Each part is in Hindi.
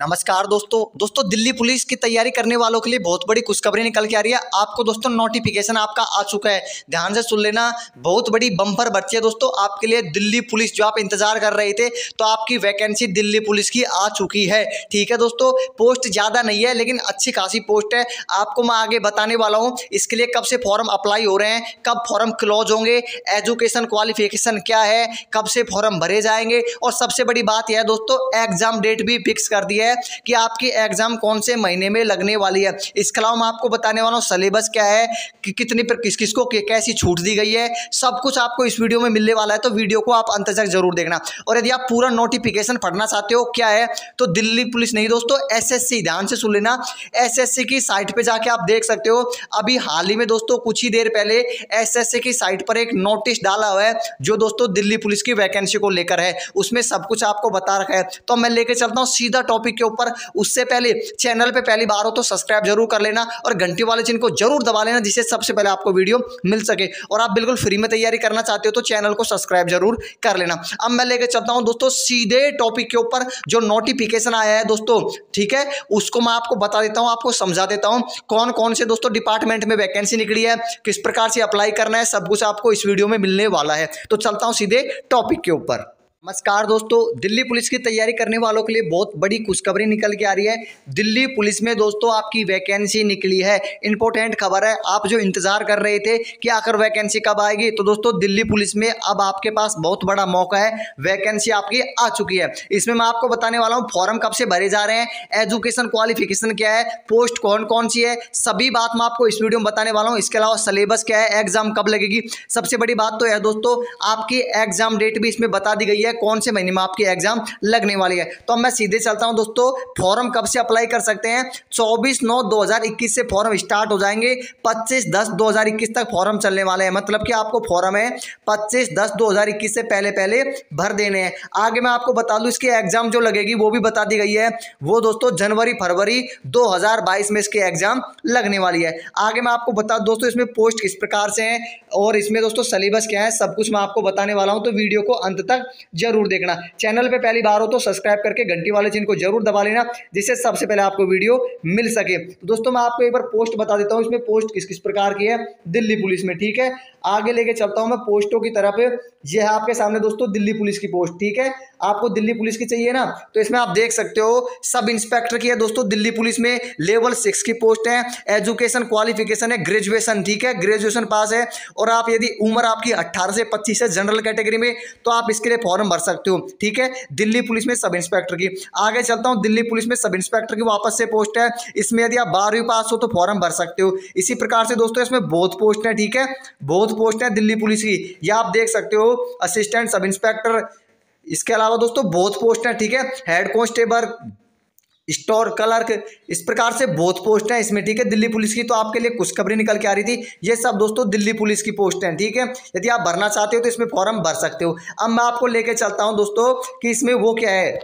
नमस्कार दोस्तों। दोस्तों, दिल्ली पुलिस की तैयारी करने वालों के लिए बहुत बड़ी खुशखबरी निकल के आ रही है। आपको दोस्तों नोटिफिकेशन आपका आ चुका है। ध्यान से सुन लेना, बहुत बड़ी बम्पर बच्ची है दोस्तों। आपके लिए दिल्ली पुलिस जो आप इंतज़ार कर रहे थे तो आपकी वैकेंसी दिल्ली पुलिस की आ चुकी है। ठीक है दोस्तों पोस्ट ज़्यादा नहीं है, लेकिन अच्छी खासी पोस्ट है। आपको मैं आगे बताने वाला हूँ, इसके लिए कब से फॉर्म अप्लाई हो रहे हैं, कब फॉर्म क्लोज होंगे एजुकेशन क्वालिफिकेशन क्या है, कब से फॉर्म भरे जाएँगे। और सबसे बड़ी बात यह है दोस्तों एग्ज़ाम डेट भी फिक्स कर दिया है। है कि आपकी एग्ज़ाम कौन से महीने में लगने वाली है। इसके अलावा मैं आपको बताने वाला हूँ सिलेबस क्या है, कि कितनी पर, किस किस को, कैसी छूट दी गई है, सब कुछ आपको इस वीडियो में मिलने वाला है तो वीडियो को आप अंत तक ज़रूर देखना। और यदि आप पूरा नोटिफिकेशन पढ़ना चाहते हो, क्या है तो दिल्ली पुलिस नहीं दोस्तों एस ध्यान से सुन लेना। एस की साइट पर जाके आप देख सकते हो, अभी हाल ही में दोस्तों, कुछ ही देर पहले एसएससी की साइट पर एक नोटिस डाला हुआ है, जो दोस्तों दिल्ली पुलिस की वैकेंसी को लेकर है। उसमें सब कुछ आपको बता रखा है। तो मैं लेकर चलता हूँ, सीधा टॉपिक के ऊपर, उससे पहले चैनल पे पहली बार हो तो सब्सक्राइब ज़रूर कर लेना और घंटी वाले चिन्ह को ज़रूर दबा लेना जिससे सबसे पहले आपको वीडियो मिल सके। और आप बिल्कुल फ्री में तैयारी करना चाहते हो तो चैनल को सब्सक्राइब ज़रूर कर लेना। अब मैं लेकर चलता हूँ दोस्तों सीधे टॉपिक के ऊपर जो नोटिफिकेशन आया है दोस्तों, ठीक है? उसको मैं आपको बता देता हूँ, आपको समझा देता हूँ कौन कौन से दोस्तों डिपार्टमेंट में वैकेंसी निकली है, किस प्रकार से अप्लाई करना है, सब कुछ आपको इस वीडियो में मिलने वाला है। तो चलता हूँ सीधे टॉपिक के ऊपर। नमस्कार दोस्तों, दिल्ली पुलिस की तैयारी करने वालों के लिए बहुत बड़ी खुशखबरी निकल के आ रही है। दिल्ली पुलिस में दोस्तों, आपकी वैकेंसी निकली है। इंपॉर्टेंट खबर है, आप जो इंतज़ार कर रहे थे कि आखिर वैकेंसी कब आएगी तो दोस्तों, दिल्ली पुलिस में अब आपके पास बहुत बड़ा मौका है। वैकेंसी आपकी आ चुकी है। इसमें मैं आपको बताने वाला हूँ, फॉर्म कब से भरे जा रहे हैं, एजुकेशन क्वालिफिकेशन क्या है, पोस्ट कौन कौन सी है, सभी बात मैं आपको इस वीडियो में बताने वाला हूँ। इसके अलावा सिलेबस क्या है, एग्ज़ाम कब लगेगी, सबसे बड़ी बात तो है दोस्तों, आपकी एग्ज़ाम डेट भी इसमें बता दी गई है। है, कौन से महीने में आपकी एग्ज़ाम लगने वाली है। तो मैं सीधे चलता हूँ दोस्तों फॉर्म कब से अप्लाई कर सकते हैं? चौबीस नौ दो से फॉर्म स्टार्ट हो जाएँगे। पच्चीस दस दो तक फॉर्म चलने वाले हैं। मतलब कि आपको फॉर्म है, पच्चीस दस दो से पहले पहले भर देने हैं। आगे मैं आपको बता दूँ, इसकी एग्ज़ाम जो लगेगी वो भी बता दी गई है। वो दोस्तों जनवरी, फरवरी 2022 में इसकी एग्ज़ाम लगने वाली है। आगे मैं आपको बता दोस्तों, इसमें पोस्ट किस प्रकार से हैं और इसमें दोस्तों सिलेबस क्या है, सब कुछ मैं आपको बताने वाला हूँ। तो वीडियो को अंत तक ज़रूर देखना। चैनल पे पहली बार हो तो सब्सक्राइब करके घंटी वाले चिन्ह को ज़रूर दबा लेना, जिससे सबसे पहले आपको वीडियो मिल सके। तो दोस्तों, मैं आपको एक बार पोस्ट बता देता हूँ, इसमें पोस्ट किस किस प्रकार की है। दिल्ली पुलिस में, ठीक है? आगे लेके चलता हूँ मैं पोस्टों की तरफ़। ये है आपके सामने दोस्तों, दिल्ली पुलिस की पोस्ट, ठीक है? आपको दिल्ली पुलिस की चाहिए ना तो इसमें आप देख सकते हो, सब इंस्पेक्टर की है दोस्तों, दिल्ली पुलिस में लेवल सिक्स की पोस्ट है। एजुकेशन क्वालिफिकेशन है, ग्रेजुएशन, ठीक है? ग्रेजुएशन पास है। और आप यदि उम्र आपकी अट्ठारह से पच्चीस है, जनरल कैटेगरी में तो आप इसके लिए फॉर्म भर सकते हो, ठीक है? दिल्ली पुलिस में सब इंस्पेक्टर की। आगे चलता हूँ, दिल्ली पुलिस में सब इंस्पेक्टर की वापस से पोस्ट है। इसमें यदि आप बारहवीं पास हो तो फॉर्म भर सकते हो। इसी प्रकार से दोस्तों, इसमें बहुत पोस्ट है, ठीक है? बहुत पोस्ट है दिल्ली पुलिस की। या आप देख सकते हो, असिस्टेंट सब इंस्पेक्टर। इसके अलावा दोस्तों बहुत पोस्ट है, ठीक है? हेड कांस्टेबल स्टोर क्लर्क इस प्रकार से बहुत पोस्ट हैं इसमें, ठीक है? दिल्ली पुलिस की तो आपके लिए कुछ खबरें निकल के आ रही थी। ये सब दोस्तों दिल्ली पुलिस की पोस्ट हैं, ठीक है? यदि आप भरना चाहते हो तो इसमें फॉर्म भर सकते हो। अब मैं आपको लेके चलता हूँ दोस्तों कि इसमें वो क्या है?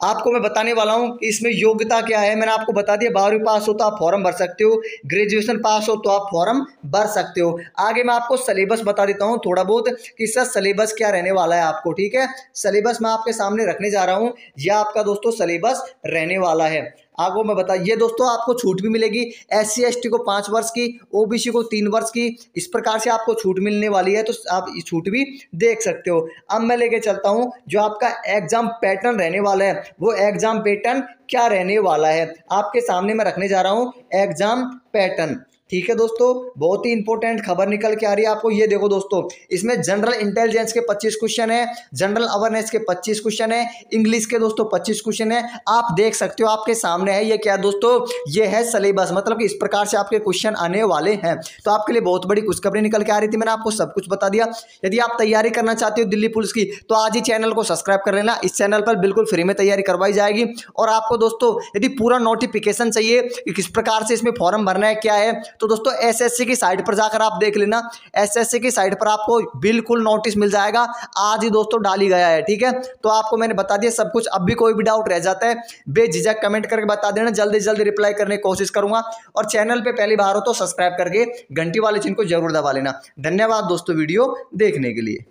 आपको मैं बताने वाला हूँ कि इसमें योग्यता क्या है। मैंने आपको बता दिया, बारहवीं पास हो तो आप फॉर्म भर सकते हो, ग्रेजुएशन पास हो तो आप फॉर्म भर सकते हो। आगे मैं आपको सलेबस बता देता हूँ थोड़ा बहुत कि सर सलेबस क्या रहने वाला है आपको, ठीक है? सिलेबस मैं आपके सामने रखने जा रहा हूँ। यह आपका दोस्तों सिलेबस रहने वाला है। आपको मैं बता ये दोस्तों आपको छूट भी मिलेगी एस सी को पाँच वर्ष की ओबीसी को तीन वर्ष की, इस प्रकार से आपको छूट मिलने वाली है तो आप छूट भी देख सकते हो। अब मैं लेके चलता हूँ, जो आपका एग्ज़ाम पैटर्न रहने वाला है, वो एग्ज़ाम पैटर्न क्या रहने वाला है? आपके सामने मैं रखने जा रहा हूँ एग्ज़ाम पैटर्न ठीक है दोस्तों? बहुत ही इंपॉर्टेंट खबर निकल के आ रही है आपको। ये देखो दोस्तों, इसमें जनरल इंटेलिजेंस के 25 क्वेश्चन है जनरल अवेयरनेस के 25 क्वेश्चन है इंग्लिश के दोस्तों 25 क्वेश्चन है। आप देख सकते हो आपके सामने है, ये क्या दोस्तों? ये है सिलेबस मतलब कि इस प्रकार से आपके क्वेश्चन आने वाले हैं। तो आपके लिए बहुत बड़ी खुशखबरी निकल के आ रही थी, मैंने आपको सब कुछ बता दिया। यदि आप तैयारी करना चाहते हो दिल्ली पुलिस की तो आज ही चैनल को सब्सक्राइब कर लेना। इस चैनल पर बिल्कुल फ्री में तैयारी करवाई जाएगी। और आपको दोस्तों, यदि पूरा नोटिफिकेशन चाहिए किस प्रकार से इसमें फॉर्म भरना है, क्या है तो दोस्तों, एसएससी की साइट पर जाकर आप देख लेना। एसएससी की साइट पर आपको बिल्कुल नोटिस मिल जाएगा। आज ही दोस्तों डाली गया है, ठीक है? तो आपको मैंने बता दिया, सब कुछ, अब भी कोई भी डाउट रह जाता है, बेझिझक कमेंट करके बता देना। जल्दी जल्दी रिप्लाई करने की कोशिश करूँगा। और चैनल पर पहली बार हो तो सब्सक्राइब करके घंटी वाले चिन्ह को ज़रूर दबा लेना। धन्यवाद दोस्तों वीडियो देखने के लिए।